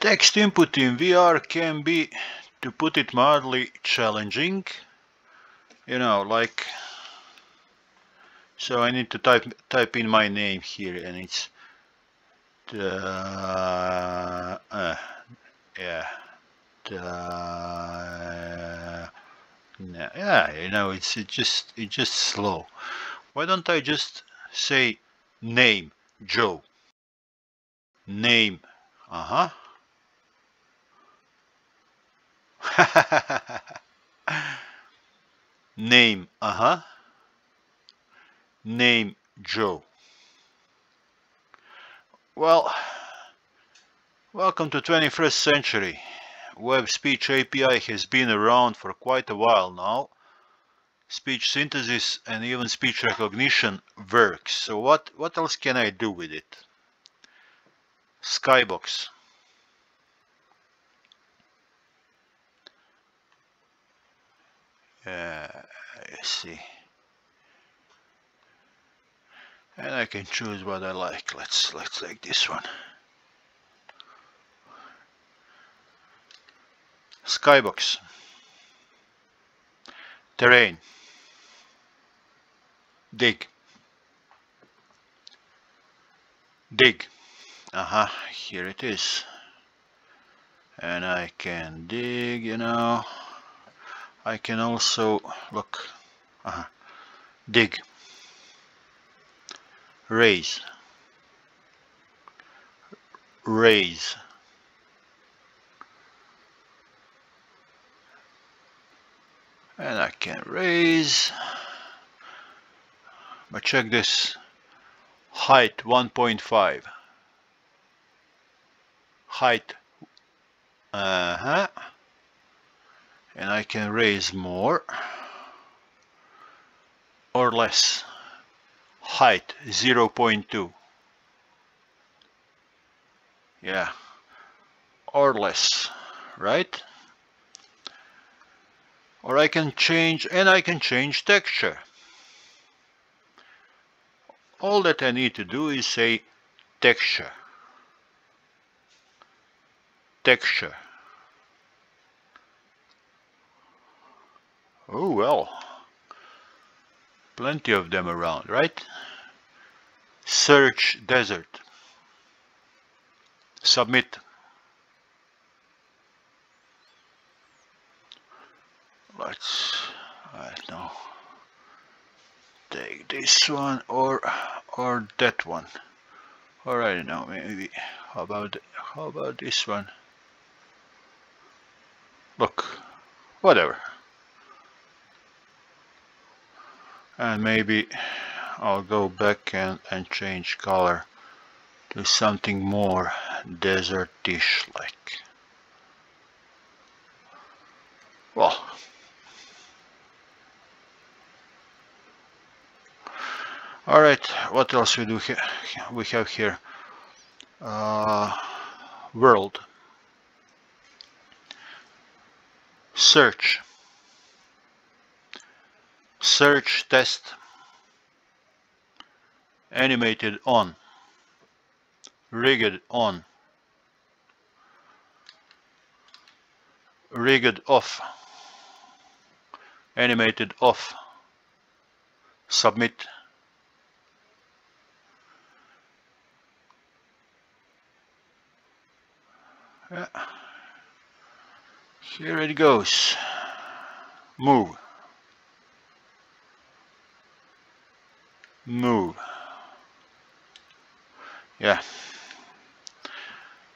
Text input in VR can be, to put it mildly, challenging. You know, like, so I need to type type in my name here, and it's the uh, yeah the yeah you know it's it just it's just slow. Why don't I just say name Joe? Name, uh huh. Name, uh-huh. Name Joe. Well, welcome to 21st century. Web Speech API has been around for quite a while now. Speech synthesis and even speech recognition works. So what, what else can I do with it? Skybox. Let's see. And I can choose what I like. Let's let's take this one. Skybox. Terrain. Dig. Dig. Uh-huh here it is. And I can dig you know I can also look uh -huh, dig. Raise. Raise. And I can raise. But check this. Height 1.5 height uh-huh and I can raise more or less. Height 0.2 yeah. Or less right? Or I can change and I can change texture. All that I need to do is say texture. Texture Oh well, plenty of them around, right? Search desert. Submit. Let's, I don't know, take this one or or that one. Or I don't know, maybe, how about, how about this one? Look, whatever. And maybe I'll go back and, and change color to something more desertish like well all right what else we do here we have here? Uh, world. Search search test animated on rigged on rigged off animated off submit yeah. here it goes move move. Yeah.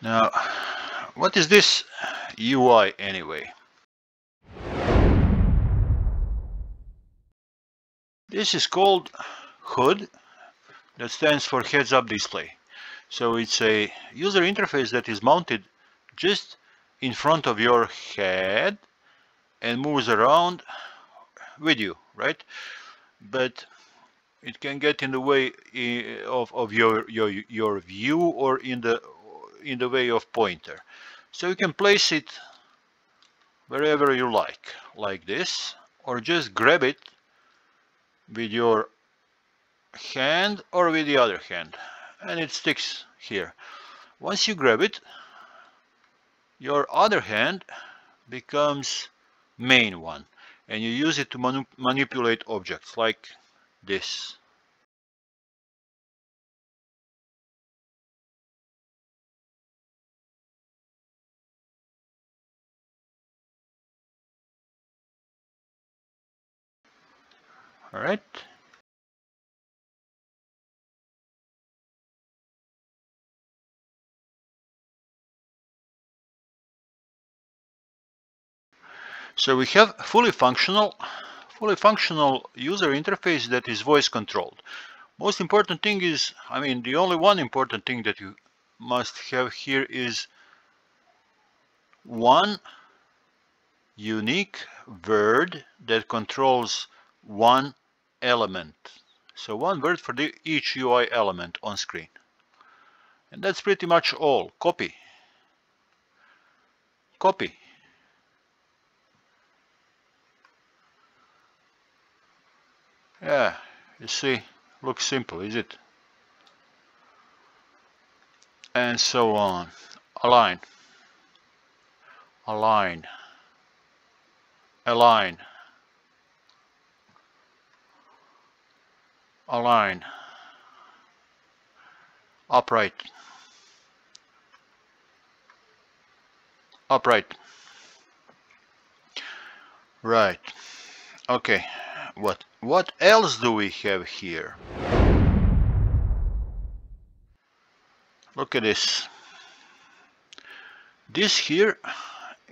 Now, what is this UI anyway? This is called HUD, that stands for heads up display. So it's a user interface that is mounted just in front of your head and moves around with you, right? But it can get in the way eh, of, of your, your, your view or in the, in the way of pointer. So you can place it wherever you like, like this, or just grab it with your hand or with the other hand, and it sticks here. Once you grab it, your other hand becomes main one and you use it to manu manipulate objects like this. All right. So we have fully functional, fully functional user interface that is voice controlled. Most important thing is, I mean, the only one important thing that you must have here is one unique word that controls one element. So one word for the, each UI element on screen. And that's pretty much all. Copy. Copy. Yeah, you see, looks simple, is it? And so on. Align. Align. Align. Align. Upright. Upright. Right. Okay. What what else do we have here? Look at this. This here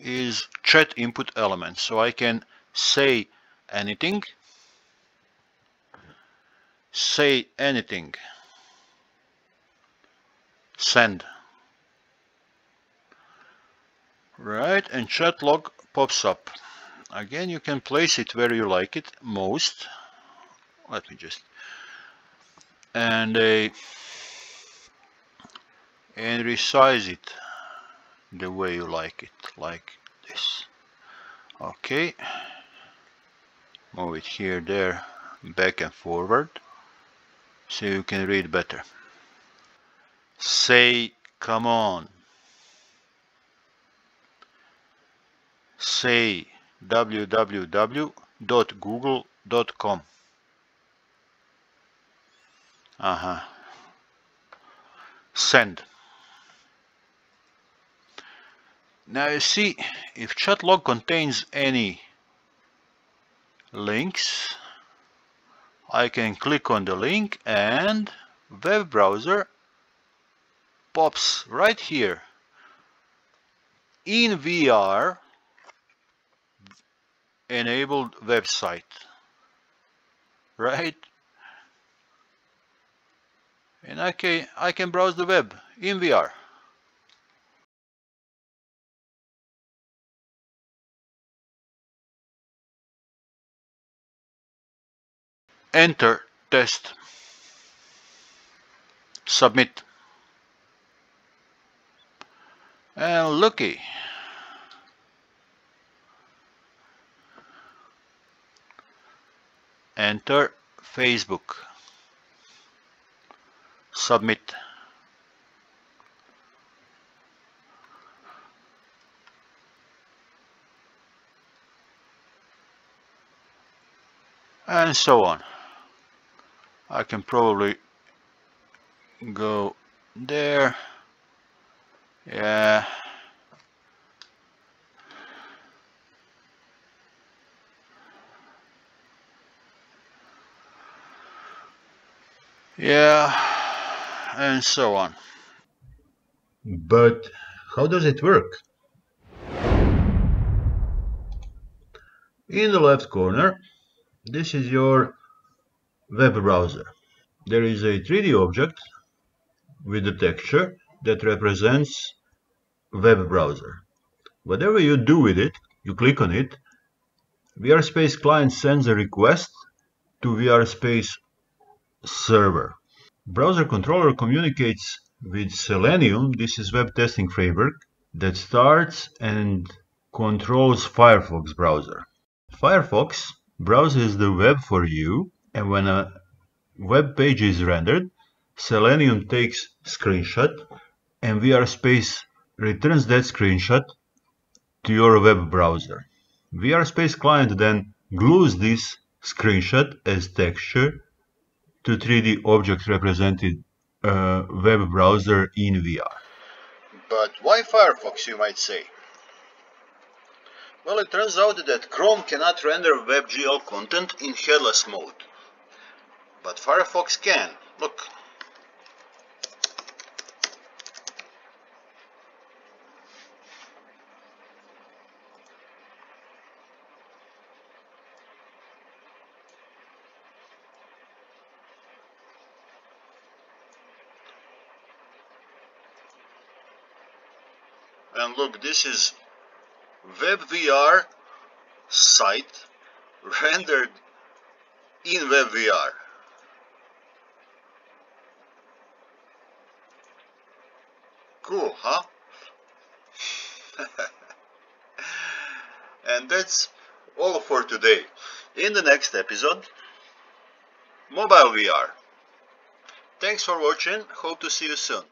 is chat input element. So I can say anything. Say anything. Send. Right, and chat log pops up again you can place it where you like it most let me just and uh, and resize it the way you like it like this. Okay. Move it here there back and forward so you can read better. Say come on. Say www.google.com. Uh-huh. Send. Now you see, if chat log contains any links, I can click on the link and web browser pops right here in VR enabled website right and I can I can browse the web in VR enter test submit. And looky enter Facebook submit. And so on. I can probably go there. Yeah. Yeah, and so on. But how does it work? In the left corner, this is your web browser. There is a 3D object with the texture that represents web browser. Whatever you do with it, you click on it, VRSpace client sends a request to VRSpace server. Browser controller communicates with Selenium, this is web testing framework, that starts and controls Firefox browser. Firefox browses the web for you and when a web page is rendered, Selenium takes screenshot and VRSpace returns that screenshot to your web browser. VRSpace client then glues this screenshot as texture to 3D objects represented uh, web browser in VR. But why Firefox, you might say? Well, it turns out that Chrome cannot render WebGL content in headless mode. But Firefox can. Look, and look this is WebVR site rendered in WebVR. Cool huh? And that's all for today. In the next episode mobile VR thanks for watching. Hope to see you soon